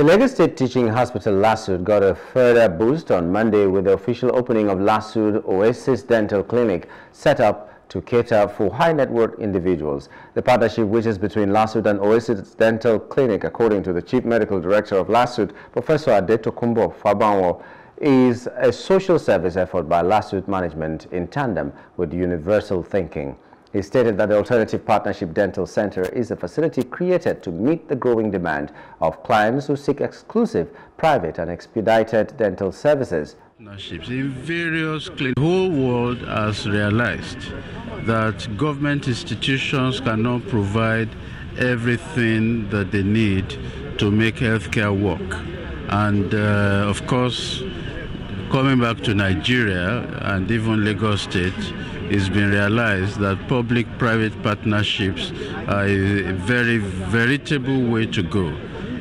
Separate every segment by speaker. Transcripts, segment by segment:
Speaker 1: The Lagos State Teaching Hospital LASUTH got a further boost on Monday with the official opening of LASUTH Oasis Dental Clinic set up to cater for high net worth individuals. The partnership, which is between LASUTH and Oasis Dental Clinic, according to the Chief Medical Director of LASUTH, Professor Adetokunbo Fabanwo, is a social service effort by LASUTH management in tandem with universal thinking. He stated that the Alternative Partnership Dental Center is a facility created to meet the growing demand of clients who seek exclusive, private and expedited dental services.
Speaker 2: In various the whole world has realized that government institutions cannot provide everything that they need to make healthcare work. And uh, of course, coming back to Nigeria and even Lagos State, it's been realized that public-private partnerships are a very veritable way to go.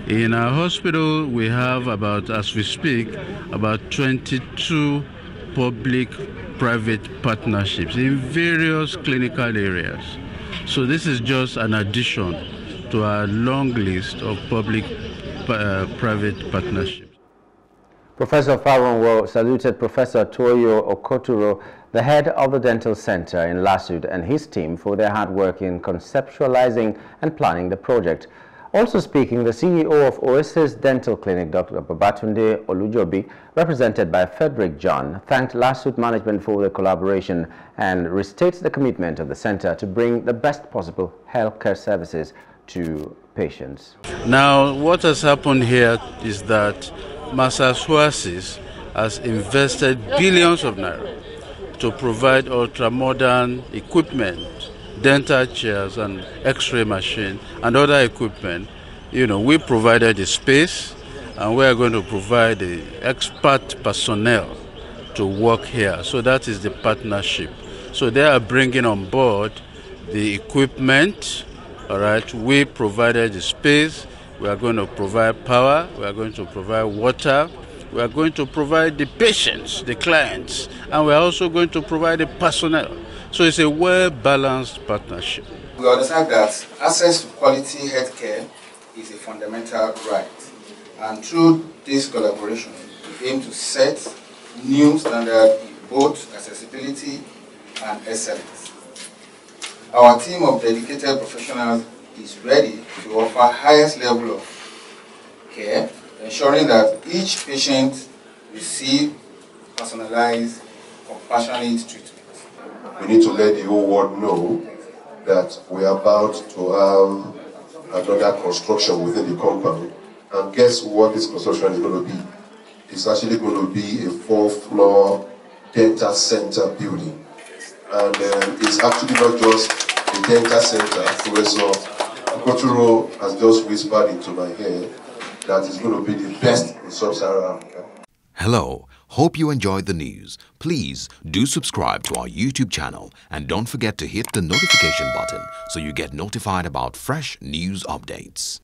Speaker 2: In our hospital, we have about, as we speak, about 22 public-private partnerships in various clinical areas. So this is just an addition to our long list of public-private uh, partnerships.
Speaker 1: Professor Fabanwo saluted Professor Tuoyo Okoturo, the head of the Dental Center in LASUTH and his team for their hard work in conceptualizing and planning the project. Also speaking, the CEO of Oasis Dental Clinic, Dr. Babatunde Olujobi, represented by Frederick John, thanked LASUTH management for the collaboration and restates the commitment of the center to bring the best possible healthcare services to patients.
Speaker 2: Now, what has happened here is that Massachusetts has invested billions of naira to provide ultra-modern equipment, dental chairs and x-ray machine and other equipment. You know, we provided the space and we are going to provide the expert personnel to work here. So that is the partnership. So they are bringing on board the equipment, all right, we provided the space, we are going to provide power, we are going to provide water, we are going to provide the patients, the clients, and we are also going to provide the personnel. So it's a well balanced partnership.
Speaker 3: We understand that access to quality healthcare is a fundamental right. And through this collaboration, we aim to set new standards in both accessibility and excellence. Our team of dedicated professionals is ready to offer highest level of care, ensuring that each patient receive personalized, compassionate treatment.
Speaker 4: We need to let the whole world know that we are about to have another construction within the compound. And guess what this construction is going to be? It's actually going to be a four-floor dental center building. And um, it's actually not just a dental center. Professor Okoturo has just whispered into my ear that it's going to be the best in sub-Saharan Africa.
Speaker 5: Hello. Hope you enjoyed the news. Please do subscribe to our YouTube channel and don't forget to hit the notification button so you get notified about fresh news updates.